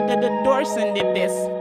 the, the Dorson did this.